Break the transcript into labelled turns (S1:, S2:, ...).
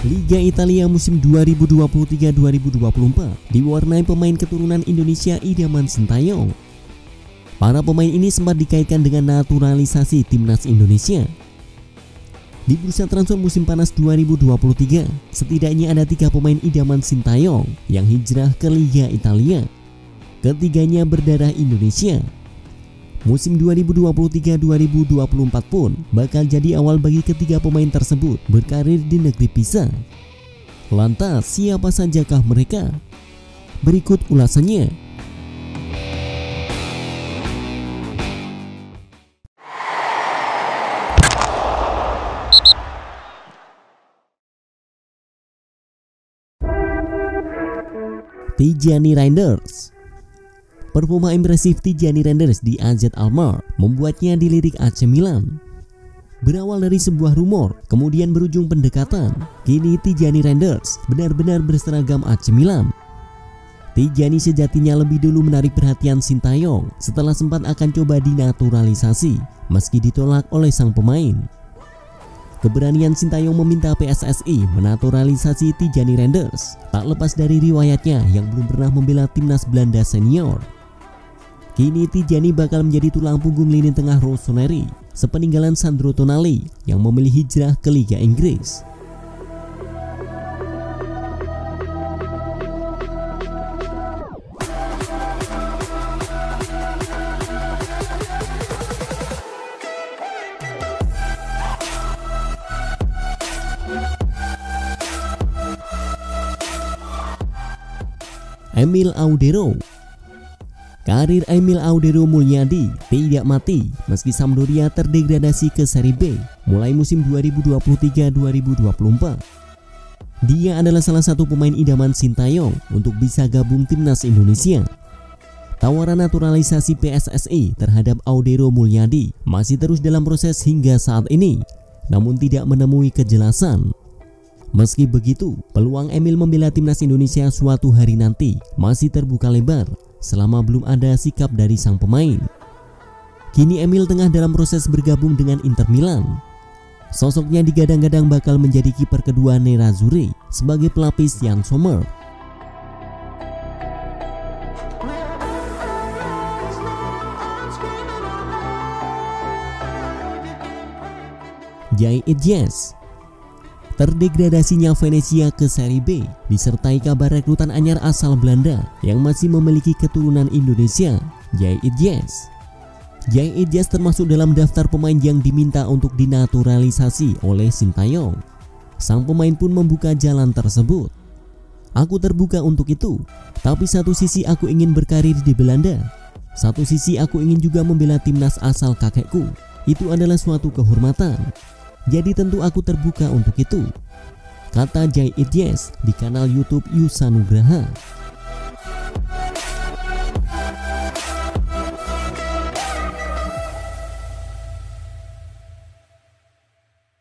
S1: Liga Italia musim 2023-2024 diwarnai pemain keturunan Indonesia idaman Sintayong. Para pemain ini sempat dikaitkan dengan naturalisasi timnas Indonesia. Di bursa transfer musim panas 2023, setidaknya ada tiga pemain idaman Sintayong yang hijrah ke Liga Italia. Ketiganya berdarah Indonesia. Musim 2023-2024 pun bakal jadi awal bagi ketiga pemain tersebut berkarir di negeri pisang. Lantas, siapa sajakah mereka? Berikut ulasannya. Tijani Reinders Performa impresif Tijani Renders di AZ Almar membuatnya dilirik AC Milan. Berawal dari sebuah rumor, kemudian berujung pendekatan, kini Tijani Renders benar-benar berseragam AC Milan. Tijani sejatinya lebih dulu menarik perhatian Sintayong setelah sempat akan coba dinaturalisasi, meski ditolak oleh sang pemain. Keberanian Sintayong meminta PSSI menaturalisasi Tijani Renders tak lepas dari riwayatnya yang belum pernah membela timnas Belanda senior. Kini Tijani bakal menjadi tulang punggung lini tengah Rossoneri sepeninggalan Sandro Tonali yang memilih hijrah ke Liga Inggris. Emil Audero Karir Emil Audero Mulyadi tidak mati meski Sampdoria terdegradasi ke Serie B mulai musim 2023-2024. Dia adalah salah satu pemain idaman Sintayong untuk bisa gabung timnas Indonesia. Tawaran naturalisasi PSSI terhadap Audero Mulyadi masih terus dalam proses hingga saat ini, namun tidak menemui kejelasan. Meski begitu, peluang Emil membela timnas Indonesia suatu hari nanti masih terbuka lebar selama belum ada sikap dari sang pemain. Kini Emil tengah dalam proses bergabung dengan Inter Milan. Sosoknya digadang-gadang bakal menjadi kiper kedua Nerazzurri sebagai pelapis Jan Sommer. Jai Idjes Terdegradasinya Venesia ke Serie B disertai kabar rekrutan anyar asal Belanda yang masih memiliki keturunan Indonesia, Jai Idjes. Jai Idjes termasuk dalam daftar pemain yang diminta untuk dinaturalisasi oleh Sintayong. Sang pemain pun membuka jalan tersebut. Aku terbuka untuk itu, tapi satu sisi aku ingin berkarir di Belanda. Satu sisi aku ingin juga membela timnas asal kakekku. Itu adalah suatu kehormatan. Jadi tentu aku terbuka untuk itu. Kata Jai Idyes di kanal YouTube Yusanugraha.